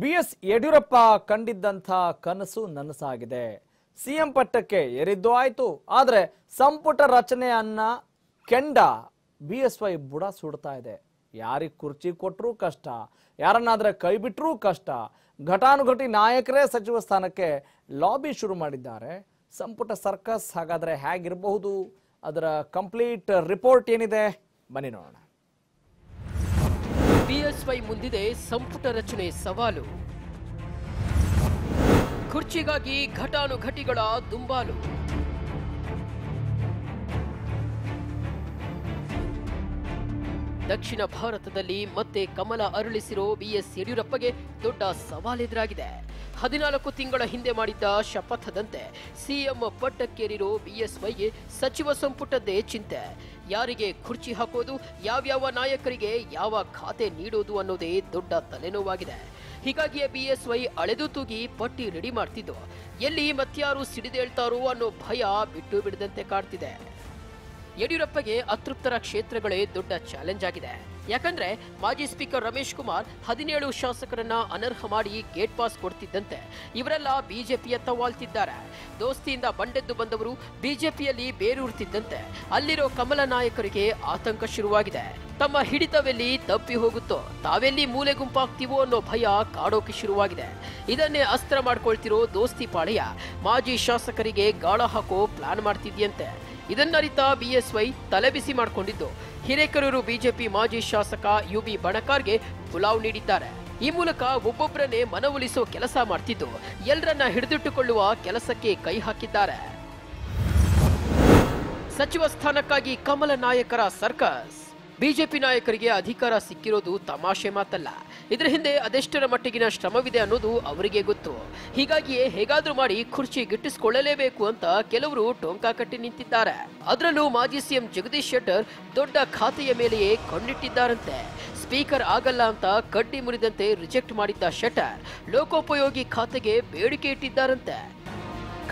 B S Yediyurappa ಕಂಡಿದ್ದಂಥ ಕನಸು ನನಸಾಗಿದೆ. CM ಪಟ್ಟಕ್ಕೆ ಏರಿದ್ದು ಆಯಿತು, ಆದರೆ ಸಂಪುಟ ರಚನೆಯನ್ನ ಕೆಂಡ ಬಿ ಎಸ್ ವೈ ಬುಡ ಸುಡ್ತಾ ಇದೆ. ಯಾರಿಗೆ ಕುರ್ಚಿ ಕೊಟ್ಟರೂ ಕಷ್ಟ, ಯಾರನ್ನಾದ್ರೆ ಕೈ ಬಿಟ್ಟರೂ ಕಷ್ಟ. ಘಟಾನುಘಟಿ ನಾಯಕರೇ ಸಚಿವ ಸ್ಥಾನಕ್ಕೆ ಲಾಬಿ ಶುರು ಮಾಡಿದ್ದಾರೆ. ಸಂಪುಟ ಸರ್ಕಸ್ ಹಾಗಾದರೆ ಹೇಗಿರಬಹುದು? ಅದರ ಕಂಪ್ಲೀಟ್ ರಿಪೋರ್ಟ್ ಏನಿದೆ? ಬನ್ನಿ ನೋಡೋಣ. ಬಿಎಸ್ವೈ ಮುಂದಿದೆ ಸಂಪುಟ ರಚನೆ ಸವಾಲು. ಕುರ್ಚಿಗಾಗಿ ಘಟಾನುಘಟಿಗಳ ದುಂಬಾಲು. ದಕ್ಷಿಣ ಭಾರತದಲ್ಲಿ ಮತ್ತೆ ಕಮಲ ಅರಳಿಸಿರೋ ಬಿಎಸ್ ಯಡಿಯೂರಪ್ಪಗೆ ದೊಡ್ಡ ಸವಾಲೆದುರಾಗಿದೆ ಹದಿನಾಲ್ಕು ತಿಂಗಳ ಹಿಂದೆ ಮಾಡಿದ್ದ ಶಪಥದಂತೆ ಸಿಎಂ ಪಟ್ಟಕ್ಕೇರಿರೋ ಬಿಎಸ್ವೈಗೆ ಸಚಿವ ಸಂಪುಟದ್ದೇ ಚಿಂತೆ. ಯಾರಿಗೆ ಕುರ್ಚಿ ಹಾಕೋದು, ಯಾವ್ಯಾವ ನಾಯಕರಿಗೆ ಯಾವ ಖಾತೆ ನೀಡೋದು ಅನ್ನೋದೇ ದೊಡ್ಡ ತಲೆನೋವಾಗಿದೆ. ಹೀಗಾಗಿಯೇ ವೈ ಅಳೆದು ತೂಗಿ ಪಟ್ಟಿ ರೆಡಿ ಮಾಡ್ತಿದ್ದು. ಎಲ್ಲಿ ಮತ್ಯಾರು ಸಿಡಿದೇಳ್ತಾರೋ ಅನ್ನೋ ಭಯ ಬಿಟ್ಟು ಬಿಡದಂತೆ ಕಾಡ್ತಿದೆ ಯಡಿಯೂರಪ್ಪಗೆ ಅತೃಪ್ತರ ಕ್ಷೇತ್ರಗಳೇ ದೊಡ್ಡ ಚಾಲೆಂಜ್ ಆಗಿದೆ. ಯಾಕಂದ್ರೆ ಮಾಜಿ ಸ್ಪೀಕರ್ ರಮೇಶ್ ಕುಮಾರ್ ಹದಿನೇಳು ಶಾಸಕರನ್ನ ಅನರ್ಹ ಮಾಡಿ ಗೇಟ್ ಪಾಸ್ ಕೊಡ್ತಿದ್ದಂತೆ. ಇವರೆಲ್ಲ ಬಿಜೆಪಿಯತ್ತ ವಾಲ್ತಿದ್ದಾರೆ. ದೋಸ್ತಿಯಿಂದ ಬಂಡೆದ್ದು ಬಂದವರು ಬಿಜೆಪಿಯಲ್ಲಿ ಬೇರೂರ್ತಿದ್ದಂತೆ. ಅಲ್ಲಿರೋ ಕಮಲ ನಾಯಕರಿಗೆ ಆತಂಕ ಶುರುವಾಗಿದೆ. ತಮ್ಮ ಹಿಡಿತವೆಲ್ಲಿ ತಪ್ಪಿ ಹೋಗುತ್ತೋ, ತಾವೆಲ್ಲಿ ಮೂಲೆ ಗುಂಪಾಗ್ತೀವೋ ಅನ್ನೋ ಭಯ ಕಾಡೋಕೆ ಶುರುವಾಗಿದೆ. ಇದನ್ನೇ ಅಸ್ತ್ರ ಮಾಡ್ಕೊಳ್ತಿರೋ ದೋಸ್ತಿ ಪಾಳೆಯ ಮಾಜಿ ಶಾಸಕರಿಗೆ ಗಾಳ ಹಾಕೋ ಪ್ಲಾನ್ ಮಾಡ್ತಿದ್ಯಂತೆ. ಇದನ್ನರಿತ ಬಿಎಸ್ವೈ ತಲೆಬಿಸಿ ಮಾಡಿಕೊಂಡಿದ್ದು. ಹಿರೇಕೆರೂರು ಬಿಜೆಪಿ ಮಾಜಿ ಶಾಸಕ ಯು ಬಿ ಬಣಕಾರ್ಗೆ ಪುಲಾವ್ ನೀಡಿದ್ದಾರೆ. ಈ ಮೂಲಕ ಒಬ್ಬೊಬ್ಬರನ್ನೇ ಮನವೊಲಿಸೋ ಕೆಲಸ ಮಾಡ್ತಿದ್ದು. ಎಲ್ಲರನ್ನ ಹಿಡಿದಿಟ್ಟುಕೊಳ್ಳುವ ಕೆಲಸಕ್ಕೆ ಕೈ ಹಾಕಿದ್ದಾರೆ. ಸಚಿವ ಸ್ಥಾನಕ್ಕಾಗಿ ಕಮಲ ನಾಯಕರ ಸರ್ಕಸ್. ಬಿಜೆಪಿ ನಾಯಕರಿಗೆ ಅಧಿಕಾರ ಸಿಕ್ಕಿರೋದು ತಮಾಷೆ ಮಾತಲ್ಲ. ಇದರ ಹಿಂದೆ ಅದೆಷ್ಟರ ಮಟ್ಟಿಗಿನ ಶ್ರಮವಿದೆ ಅನ್ನೋದು ಅವರಿಗೆ ಗೊತ್ತು. ಹೀಗಾಗಿಯೇ ಹೇಗಾದ್ರೂ ಮಾಡಿ ಕುರ್ಚಿ ಗಿಟ್ಟಿಸಿಕೊಳ್ಳಲೇಬೇಕು ಅಂತ ಕೆಲವರು ಟೊಂಕ ಕಟ್ಟಿ ನಿಂತಿದ್ದಾರೆ. ಅದರಲ್ಲೂ ಮಾಜಿ ಸಿಎಂ ಜಗದೀಶ್ ಶೆಟ್ಟರ್ ದೊಡ್ಡ ಖಾತೆಯ ಮೇಲೆಯೇ ಕಣ್ಣಿಟ್ಟಿದ್ದಾರಂತೆ. ಸ್ಪೀಕರ್ ಆಗಲ್ಲ ಅಂತ ಕಡ್ಡಿ ಮುರಿದಂತೆ ರಿಜೆಕ್ಟ್ ಮಾಡಿದ್ದ ಶೆಟ್ಟರ್ ಲೋಕೋಪಯೋಗಿ ಖಾತೆಗೆ ಬೇಡಿಕೆ ಇಟ್ಟಿದ್ದಾರಂತೆ.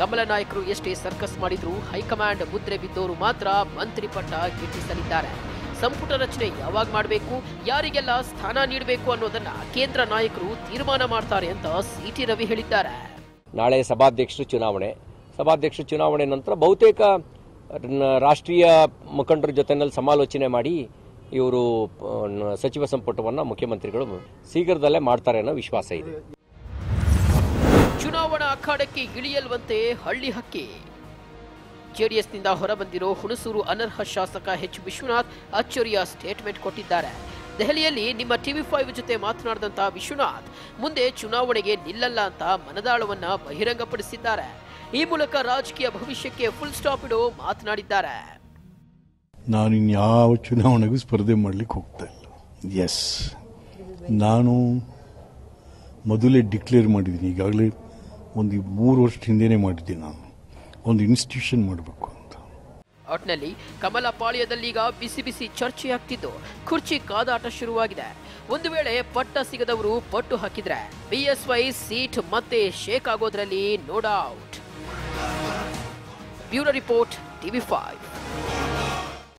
ಕಮಲ ನಾಯಕರು ಎಷ್ಟೇ ಸರ್ಕಸ್ ಮಾಡಿದ್ರು ಹೈಕಮಾಂಡ್ ಮುದ್ರೆ ಬಿದ್ದವರು ಮಾತ್ರ ಮಂತ್ರಿ ಪಟ್ಟ ಗಿಟ್ಟಿಸಲಿದ್ದಾರೆ. ಸಂಪುಟ ರಚನೆ ಯಾವಾಗ ಮಾಡಬೇಕು ಯಾರಿಗೆಲ್ಲ ಸ್ಥಾನ ನೀಡಬೇಕು ಅನ್ನೋದನ್ನ ಕೇಂದ್ರ ನಾಯಕರು ತೀರ್ಮಾನ ಮಾಡ್ತಾರೆ ಅಂತ ಸಿಟಿ ರವಿ ಹೇಳಿದ್ದಾರೆ. ನಾಳೆ ಸಭಾಧ್ಯಕ್ಷರು ಚುನಾವಣೆ. ಸಭಾಧ್ಯಕ್ಷರು ಚುನಾವಣೆ ನಂತರ ಬಹುತೇಕ ರಾಷ್ಟ್ರೀಯ ಮುಖಂಡರ ಜೊತೆನಲ್ಲಿ ಸಮಾಲೋಚನೆ ಮಾಡಿ ಇವರು ಸಚಿವ ಸಂಪುಟವನ್ನು ಮುಖ್ಯಮಂತ್ರಿಗಳು ಶೀಘ್ರದಲ್ಲೇ ಮಾಡ್ತಾರೆ ಅನ್ನೋ ವಿಶ್ವಾಸ ಇದೆ. ಚುನಾವಣಾ ಅಖಾಡಕ್ಕೆ ಇಳಿಯಲ್ವಂತೆ ಹಳ್ಳಿ ಹಕ್ಕಿ. ಜೆಡಿಎಸ್ನಿಂದ ಹೊರಬಂದಿರೋ ಹುಣಸೂರು ಅನರ್ಹ ಶಾಸಕ ಎಚ್ ವಿಶ್ವನಾಥ್ ಅಚ್ಚರಿಯ ಸ್ಟೇಟ್ಮೆಂಟ್ ಕೊಟ್ಟಿದ್ದಾರೆ. ದೆಹಲಿಯಲ್ಲಿ ನಿಮ್ಮ ಟಿವಿ ಫೈವ್ ಜೊತೆ ಮಾತನಾಡಿದಂತಹ ವಿಶ್ವನಾಥ್ ಮುಂದೆ ಚುನಾವಣೆಗೆ ನಿಲ್ಲಲ್ಲ ಅಂತ ಮನದಾಳವನ್ನ ಬಹಿರಂಗಪಡಿಸಿದ್ದಾರೆ. ಈ ಮೂಲಕ ರಾಜಕೀಯ ಭವಿಷ್ಯಕ್ಕೆ ಫುಲ್ ಸ್ಟಾಪ್ ಇಡೋ ಮಾತನಾಡಿದ್ದಾರೆ. ನಾನು ಇನ್ಯಾವ ಚುನಾವಣೆಗೂ ಸ್ಪರ್ಧೆ ಮಾಡಲಿಕ್ಕೆ ಹೋಗ್ತಾ ಇಲ್ಲ. ಎಸ್ ನಾನು ಮೊದಲೇ ಡಿಕ್ಲೇರ್ ಮಾಡಿದ್ದೀನಿ. ಈಗಾಗಲೇ ಒಂದು ಮೂರು ವರ್ಷದ ಹಿಂದೆನೇ ಮಾಡಿದ್ದೀನಿ ನಾನು. ಒಂದು ಇನ್ಸ್ಟಿಟ್ಯೂಷನ್ ಮಾಡಬೇಕು ಅಂತ. ಒಟ್ನಲ್ಲಿ ಕಮಲ ಈಗ ಬಿಸಿ ಬಿಸಿ ಚರ್ಚೆಯಾಗ್ತಿದ್ದು ಕುರ್ಚಿ ಕಾದಾಟ ಶುರುವಾಗಿದೆ. ಒಂದು ವೇಳೆ ಪಟ್ಟ ಸಿಗದವರು ಪಟ್ಟು ಹಾಕಿದ್ರೆ ಬಿಎಸ್ವೈ ಸೀಟ್ ಮತ್ತೆ shake ಆಗೋದ್ರಲ್ಲಿ no doubt bureau report TV five.